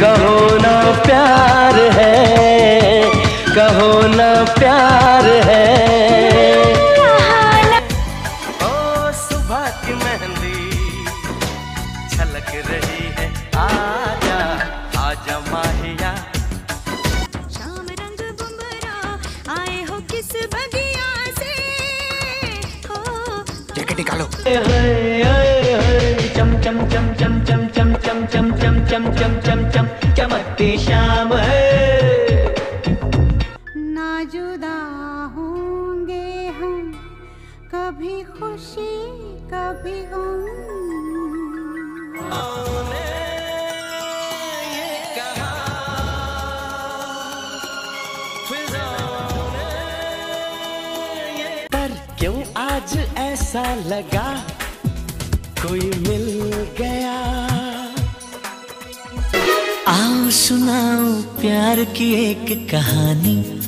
कहो ना प्यार है कहो ना प्यार है ओ सुबह की मेहंदी छलक रही है आजा आजा माहिया शाम रंग बुमरा आए हो किस बगिया से हो जैकेट निकालो चम चम चम चम चम चम चम चम चम चम चम चम चम कभी खुशी कभी गम। पर क्यों आज ऐसा लगा? कोई मिल गया। आओ सुनाओ प्यार की एक कहानी।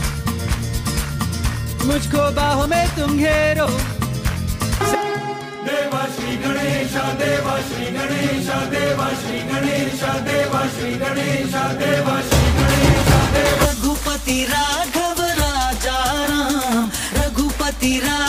मुझको बाहों में तुम घेरो। देवा श्री गणेश देवा श्री गणेश देवा श्री गणेश देवा श्री गणेश देवा श्री गणेश रघुपति राघव राजा राम रघुपति राम।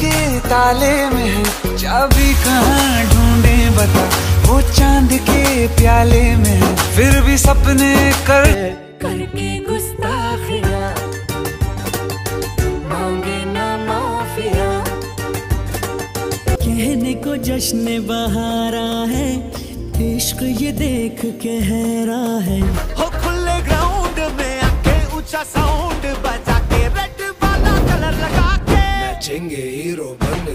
के ताले में है। चाबी कहाँ ढूंढे बता। वो चाँद के प्याले में है। फिर भी सपने कर करके गुस्ताखिया। मांगे ना माफिया। कहने को जश्न बहारा है। इश्क ये देख के हैरा है। cengi hero banne